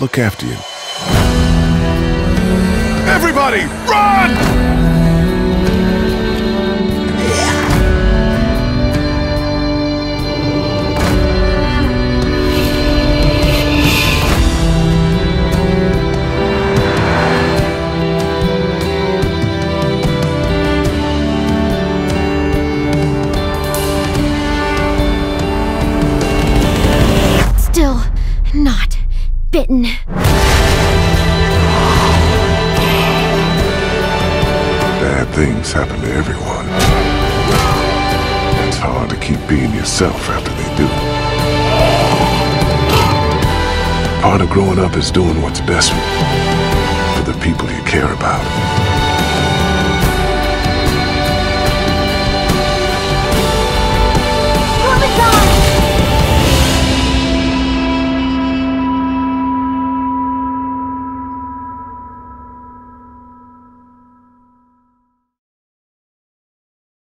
look after you. Everybody, run! Bitten. Bad things happen to everyone. It's hard to keep being yourself after they do. Part of growing up is doing what's best for the people you care about.